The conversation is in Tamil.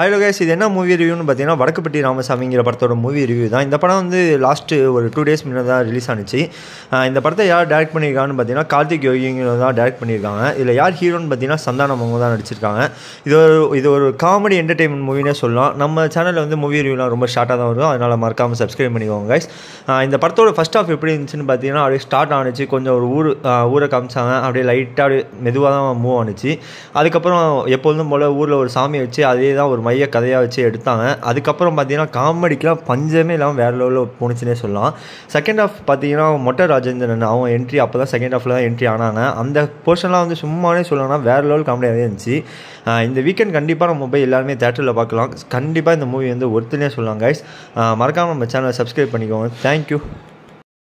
ஹலோ கேஸ் இது என்ன மூவி ரிவ்யூன்னு பார்த்தீங்கன்னா வடக்குப்பட்டி ராமசாமிங்கிற படத்தோட மூவி ரிவ்யூ தான். இந்த படம் வந்து லாஸ்ட்டு ஒரு டூ டேஸ் முன்னே தான் ரிலீஸ் ஆனிச்சு. இந்த படத்தை யார் டேரக்ட் பண்ணியிருக்காங்கன்னு பார்த்தீங்கன்னா கார்த்திக் யோகிங்க தான் டேரக்ட் பண்ணியிருக்காங்க இதில் யார் ஹீரோன்னு பார்த்தீங்கன்னா சந்தானம் அவங்க தான் நடிச்சிருக்காங்க. இது ஒரு இது ஒரு காமெடி என்டர்டெயின்மெண்ட் மூவினே சொல்லலாம். நம்ம சேனலில் வந்து மூவி ரிவ்யூலாம் ரொம்ப ஷார்ட்டாக தான் வரும். அதனால் மறக்காமல் சப்ஸ்கிரைப் பண்ணிக்கோங்க கைஸ் இந்த படத்தோட ஃபஸ்ட் ஆஃப் எப்படி இருந்துச்சுன்னு பார்த்தீங்கன்னா அப்படியே ஸ்டார்ட் ஆனிச்சு. கொஞ்சம் ஒரு ஊர் ஊரை காமிச்சாங்க. அப்படியே லைட்டாக அப்படியே மெதுவாக தான் மூவ் ஆனிச்சு. அதுக்கப்புறம் எப்பொழுதும் போல் ஊரில் ஒரு சாமி வச்சு அதே தான் ஒரு மைய கதையாக வச்சு எடுத்தாங்க. அதுக்கப்புறம் பார்த்தீங்கன்னா காமெடிக்கெலாம் பஞ்சமே இல்லாமல் வேறு லெவலில் போணுச்சுன்னே சொல்லலாம். செகண்ட் ஹாஃப் பார்த்தீங்கன்னா மொட்டை ராஜேந்திரன் அவன் என்ட்ரி அப்போ தான் செகண்ட் ஹாஃபில் தான் என்ட்ரி ஆனாங்க. அந்த போர்ஷன்லாம் வந்து சும்மாவே சொல்லணும்னா வேறு லெவல் காமெடியாகவே இருந்துச்சு. இந்த வீக்கெண்ட் கண்டிப்பாக நம்ம போய் எல்லாருமே தேட்டரில் பார்க்கலாம். கண்டிப்பாக இந்த மூவி வந்து ஒருத்தனே சொல்லலாம் கைஸ் மறக்காமல் நம்ம சேனலை சப்ஸ்கிரைப் பண்ணிக்கோங்க. தேங்க்யூ